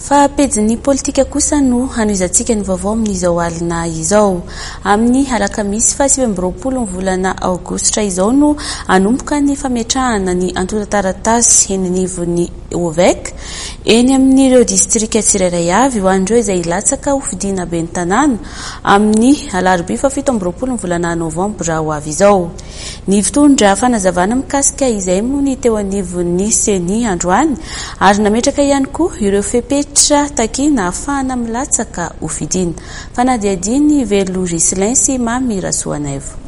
Fa pejin'ny politika kosa no hanohizantsika ny vaovao amin'izao alina izao. Amin'ny alakamisy faha sivy amby roapolo ny volana aogositra izao no hanomboka ny fametrahana ny antontan-taratasy eny anivon'ny Ovec eny amin'ireo distrika tsirairay avy ho an'ireo izay hilatsaka ho fidiana ben'ny tanàna amin'ny alarobia faha fito amby roapolo ny volana novambra ho avy izao. Ny fitondra fanazavana mikasika izay moa ny teo anivon'ny Ceni androany ary nametraka ihany koa ireo fepetra takiana ahafahana milatsaka ho fidiana. Fanadihadian'i Velo Ghislain sy Mamy Rasoanaivo.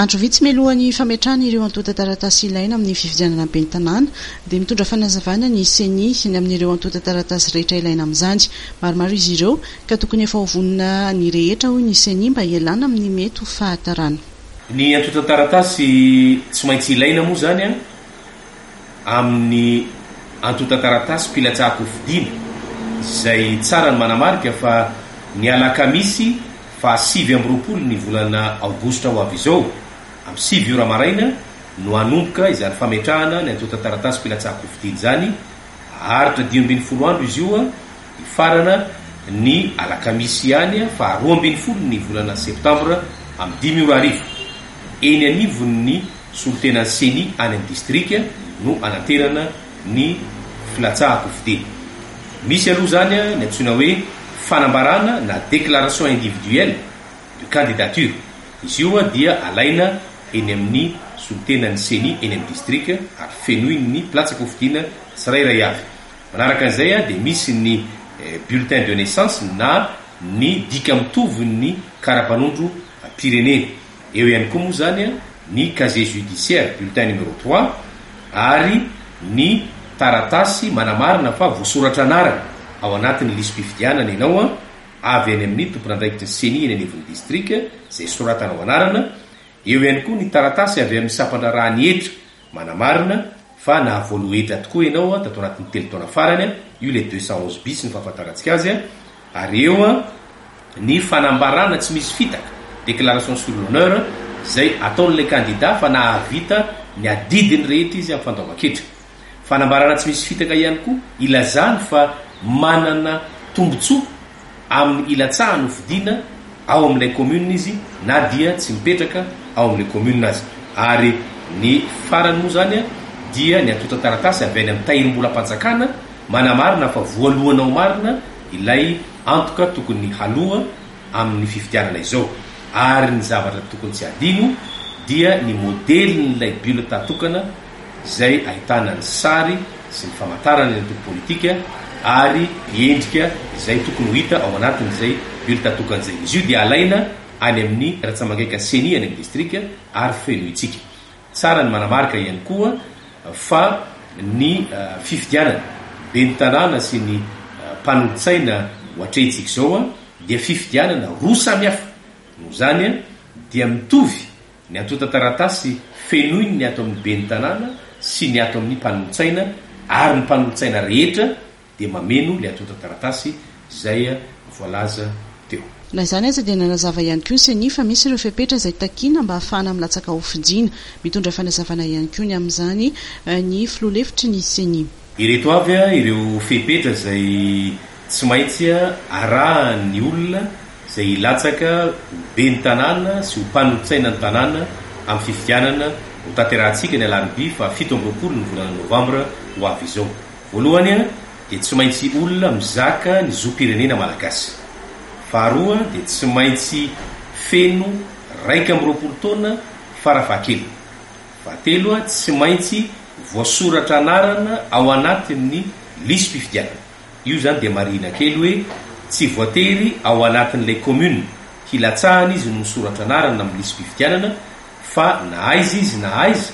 Andro vitsy mialohan'ny fametrahana ireo antontan-taratasy ilaina amin'ny fifidianana ben'ny tanàna dia mitondra fanazavana ny Ceni ny amin'ireo antontan-taratasy rehetra ilaina amin'izany. Maromaro izy ireo ka tokony efa ho vonona ny rehetra hoy ny ceni mba hialana amin'ny mety ho fahatarana. Ny antontan-taratasy tsy maintsy ilaina moa izany an, amin'ny antontan-taratasim-pilatsahan-kofidiana, izay tsara ny manamarika fa ny alakamisy faha sivy amby roapolo ny volana aogositra ho avy izao, amin'ny sivy ora maraina, no hanomboka izany fametrahana ny antontan-taratasim-pilatsahan-kofidiana izany, haharitra dimy ambin'ny folo andro izy io. Hifarana ny alakamisy ihany faha roa ambin'ny folo ny volana septambra amin'ny dimy ora hariva. Eny anivon'ny solontenan'ny Ceni any amin'ny distrika no anaterana ny filatsahan-ko fidiny. Misy aloha izany ny antsoina hoe fanambarana na déclaration individuelle de candidature. Izy io dia alaina eny amin'ny solontenan'ny Ceni eny amin'ny distrika ary fenoin'ny mpilatsa-ko fidiana tsirairay avy. Manaraka an'izay dia misy ny bulletin de naissance na ny dika mitovy ny karapanondrom-pirenena. Eo ihany koa moa izany ny casier judiciaire, bulletin numéro trois, ary ny taratasy manamarina fa voasoratra anarana ao anatin'ny lisi-pifidianana ianao avy any amin'ny tompon'andraikitry ny ceni eny anivon'ny distrika izay soratanao anarana. Eo ihany koa ny taratasy avy amin'ny sampandraharahan'ny hetra Manamarina fa nahavoan'ny hetra tokoa ianao tato anatin'ny telo taona farany, io ilay deux cent onze bis ny fahafantarantsika azy, ary eo ny fanambarana tsy misy fitaka, déclaration sur l'honneur, izay ataon'ilay kandida fa nahavita ny adidiny rehetra izy amin'ny fandoavan-ketra. Fanambarana tsy misy fitaka ihany koa ilazany fa manana tombontsoa amin'ny ilatsahany ho fidiana ao amin'ilay commune izy na dia tsy mipetraka ao amin'ilay commune aza ary ny farany moa izany dia ny antontan-taratasy avy any amin'ny tahirimbolam-panjakana manamarina fa voaloanao marina ilay antoka tokony haloa amin'ny fifidianana izao ary ny zavatra tokony tsy hadino dia ny modelin'ilay bulletin tokana izay ahitana ny sary sy ny famantarana ny antoko politika ary endrika izay tokony ho hita ao anatin'izay biltan-tokana izay. Izy io dia alaina any amin'ny ratsamangaika Ceni any amin'ny distrika ary fenointsika. Tsara ny manamarika ihany koa fa ny fifidianana ben'ny tanàna sy ny mpanolotsaina ho atrehintsika izao dia fifidianana roa samy hafa, noho izany dia mitovy Ny antontan-taratasy fenoiny ny ato amin'ny Ben'ny Tanàna sy ny ato amin'ny Mpanolotsaina ary ny Mpanolotsaina rehetra dia mameno ilay antontan-taratasy izay voalaza teo. Na izany aza dia nanazava ihany koa ny Ceni fa misy ireo fepetra izay takiana mba hahafahana milatsaka ho fidiana. Mitondra fanazavana ihany koa ny amin'izany ny Filoha lefitry ny Ceni. Ireto avy ireo fepetra izay Tsy maintsy arahan' ny olona izay hilatsaka ho ben'ny tanàna sy ho mpanolotsaina ny tanàna amin'ny fifidianana hotanterahantsika ny alarobia faha fito amby roapolo ny volana novambra ho avy izao. Voalohany dia tsy maintsy olona mizaka ny zom-pirenena malagasy. Faharoa dia tsy maintsy feno iraika amby roapolo taona fara fahakely. Fahatelo tsy maintsy voasoratra anarana ao anatin'ny lisi-pifidianana. Io izany dia marihina kely hoe tsy voatery ao anatin'ilay commune hilatsahana izy no misoratra anarana amin'ny lisi-pifidianana fa na aiza izy na aiza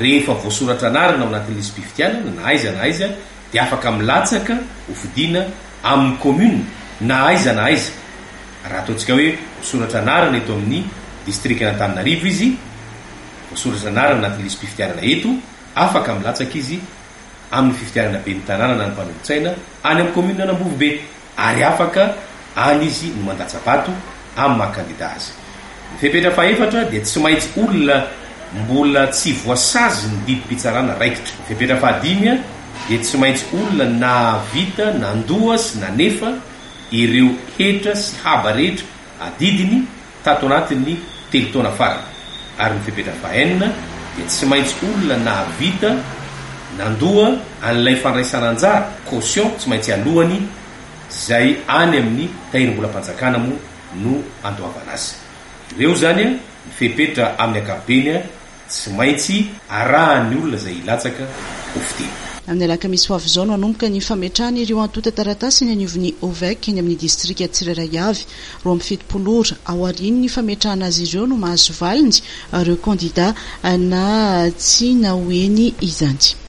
rehefa voasoratra anarana ao anatin'ny lisi-pifidianana na aiza na aiza dia afaka milatsaka ho fidiana amin'ny commune na aiza na aiza raha ataontsika hoe misoratra anarana eto amin'ny distrikan'Antananarivo izy voasoratra anarana anatin'ny lisi-pifidianana eto afaka milatsaka izy amin'ny fifidianana ben'ny tanàna na ny mpanolotsaina any amin'ny kaominina an'Ambovobe ary afaka any izy no mandatsa-bato amin'ny maha kandida azy. Ny fepetra fahefatra dia tsy maintsy olona mbola tsy voasazy ny didim-pitsarana raikitra. Ny fepetra fahadimy dia tsy maintsy olona nahavita nandoa sy nanefa ireo hetra sy haba rehetra adidiny, Tato anatin'ny telo taona farany ary ny fepetra fahaenina dia tsy maintsy olona nahavita nandoa an'ilay fandraisana anjara, caution, tsy maintsy aloany izay any amin'ny Tahirimbolam-panjakana moa no andoavana azy ireo izany, ny fepetra amin'ny ankapobeny Tsy maintsy arahan'ny olona izay hilatsaka ho fidiana. Amin'ny alakamisy ho avy izao no hanomboka ny fametrahana ireo antontan-taratasy eny anivon'ny OVEC eny amin'ny distrika tsirairay avy. Roa amby fitopolo ora aorian'ny fametrahana azy ireo no mahazo valiny ireo kandida na tsia na ho eny izany.